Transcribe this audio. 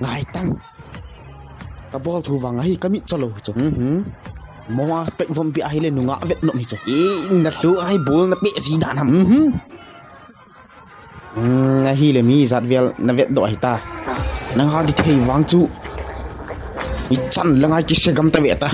ngai tăng. Cả bol thu vàng ấy cái mít cho lâu chứ mua spec vom bị ai lên nung ngã vẹt nộm chứ ý nát lũ ai bố nó bị gì đàn hầm ừ ừ, ngay hi lên mi giặt vel nát vẹt đội ta? À. Nó hát đi thấy vang chú. Ít chân là ngay cái xe găm ta vẹt ta.